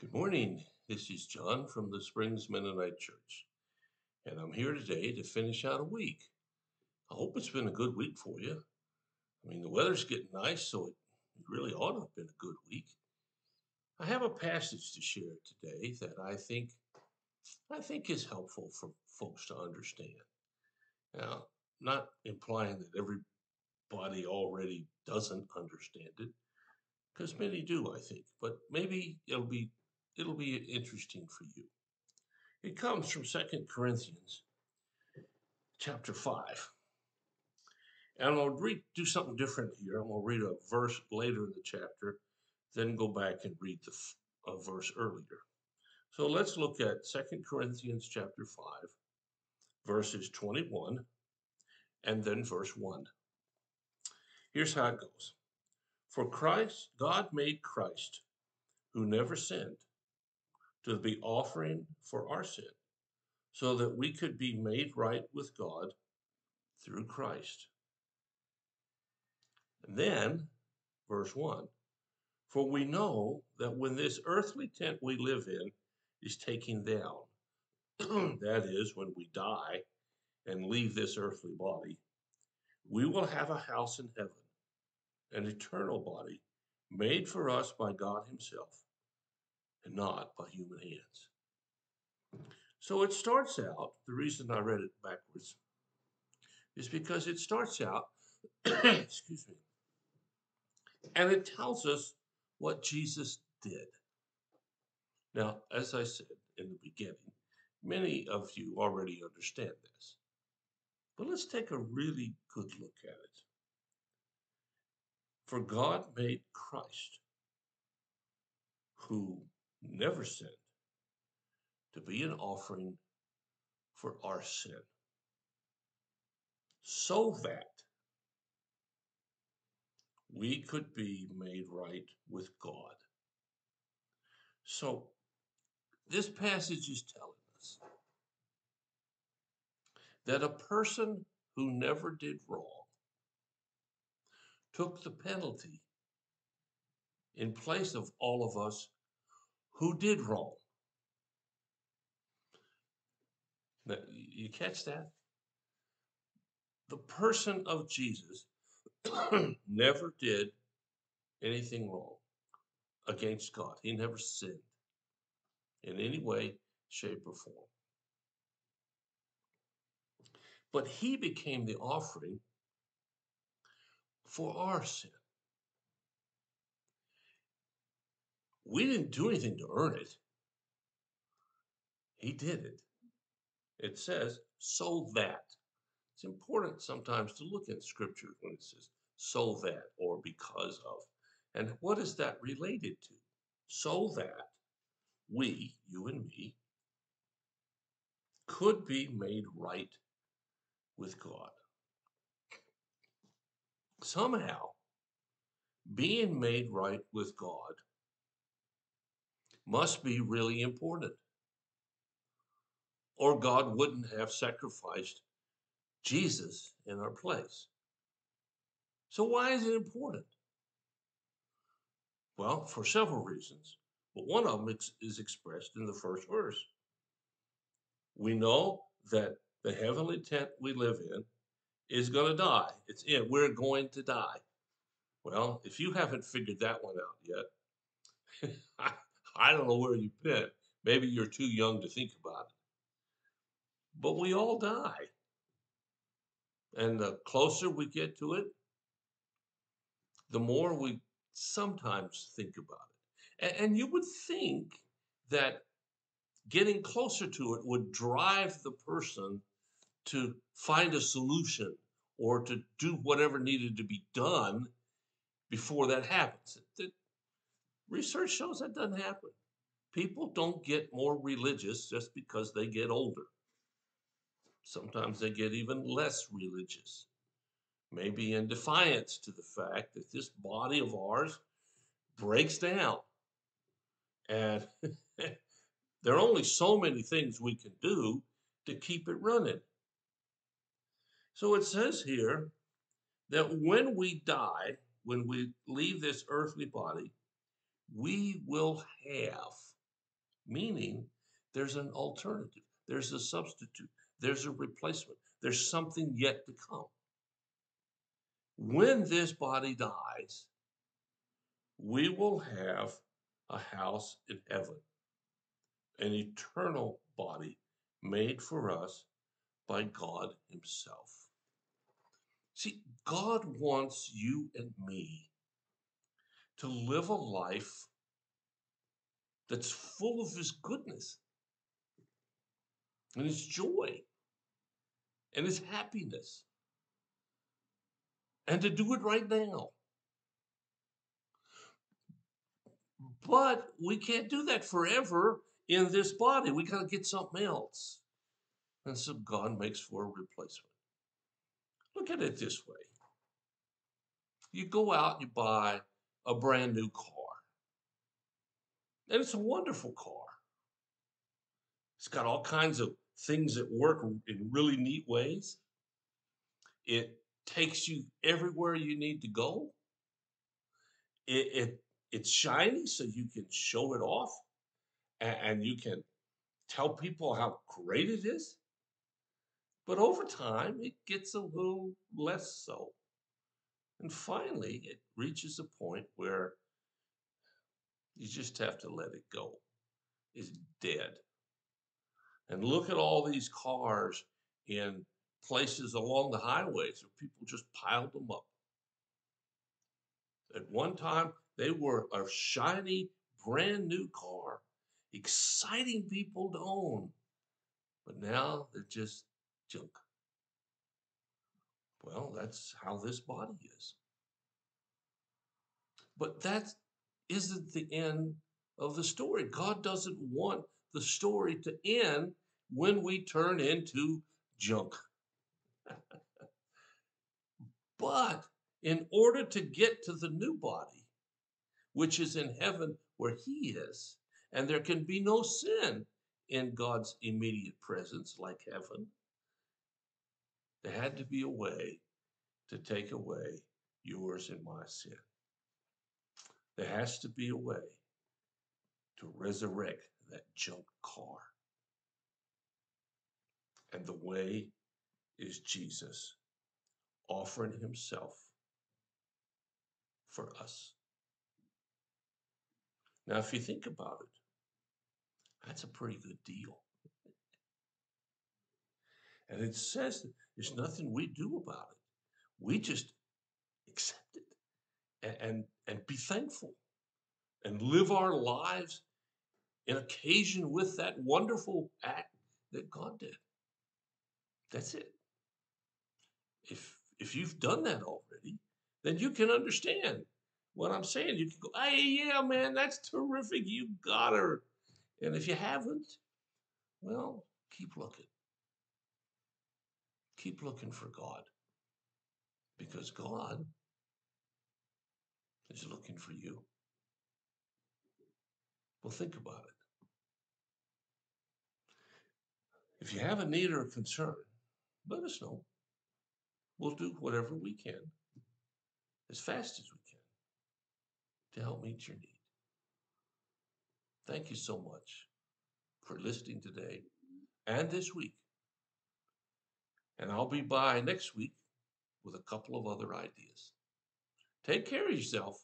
Good morning. This is John from the Springs Mennonite Church, and I'm here today to finish out a week. I hope it's been a good week for you. I mean, the weather's getting nice, so it really ought to have been a good week. I have a passage to share today that I think I think is helpful for folks to understand. Now, not implying that everybody already doesn't understand it, because many do, I think, but maybe it'll be it'll be interesting for you. It comes from Second Corinthians chapter 5. And I'll read, do something different here. I'm going to read a verse later in the chapter, then go back and read the a verse earlier. So let's look at Second Corinthians chapter 5, verses 21 and then verse 1. Here's how it goes. For Christ, God made Christ, who never sinned, to be offering for our sin, so that we could be made right with God through Christ. And then, verse 1 For we know that when this earthly tent we live in is taken down, that is, when we die and leave this earthly body, we will have a house in heaven, an eternal body made for us by God Himself and not by human hands. So it starts out, the reason I read it backwards is because it starts out, excuse me, and it tells us what Jesus did. Now, as I said in the beginning, many of you already understand this. But let's take a really good look at it. For God made Christ, who never sinned, to be an offering for our sin, so that we could be made right with God. So, this passage is telling us that a person who never did wrong took the penalty in place of all of us who did wrong. Now, you catch that? The person of Jesus never did anything wrong against God. He never sinned in any way, shape, or form. But he became the offering for our sin. We didn't do anything to earn it. He did it. It says, so that. It's important sometimes to look at scripture when it says, so that or because of. And what is that related to? So that we, you and me, could be made right with God. Somehow, being made right with God must be really important. Or God wouldn't have sacrificed Jesus in our place. So, why is it important? Well, for several reasons, but one of them is expressed in the first verse. We know that the heavenly tent we live in is going to die. It's in. We're going to die. Well, if you haven't figured that one out yet, I don't know where you've been. Maybe you're too young to think about it. But we all die. And the closer we get to it, the more we sometimes think about it. And, and you would think that getting closer to it would drive the person to find a solution or to do whatever needed to be done before that happens. Research shows that doesn't happen. People don't get more religious just because they get older. Sometimes they get even less religious, maybe in defiance to the fact that this body of ours breaks down. And there are only so many things we can do to keep it running. So it says here that when we die, when we leave this earthly body, we will have meaning there's an alternative, there's a substitute, there's a replacement, there's something yet to come. When this body dies, we will have a house in heaven, an eternal body made for us by God Himself. See, God wants you and me to live a life that's full of His goodness and His joy and His happiness, and to do it right now. But we can't do that forever in this body. We got to get something else. And so God makes for a replacement. Look at it this way you go out you buy a brand new car, and it's a wonderful car. It's got all kinds of things that work in really neat ways. It takes you everywhere you need to go. It, it it's shiny so you can show it off and, and you can tell people how great it is. But over time, it gets a little less so. And finally, it reaches a point where you just have to let it go. It's dead. And look at all these cars in places along the highways where people just piled them up. At one time, they were a shiny, brand new car, exciting people to own. But now they're just junk. Well, that's how this body is. But that isn't the end of the story. God doesn't want the story to end when we turn into junk. but in order to get to the new body, which is in heaven where He is, and there can be no sin in God's immediate presence like heaven, there had to be a way to take away yours and my sin. There has to be a way to resurrect that junk car. And the way is Jesus offering himself for us. Now, if you think about it, that's a pretty good deal. And it says there's nothing we do about it. We just accept it and, and, and be thankful and live our lives in occasion with that wonderful act that God did. That's it. If if you've done that already, then you can understand what I'm saying. You can go, hey, yeah, man, that's terrific. You got her. And if you haven't, well, keep looking. Keep looking for God because God is looking for you. Well, think about it. If you have a need or a concern, let us know. We'll do whatever we can as fast as we can to help meet your need. Thank you so much for listening today and this week. And I'll be by next week with a couple of other ideas. Take care of yourself.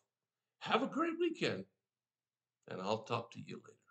Have a great weekend. And I'll talk to you later.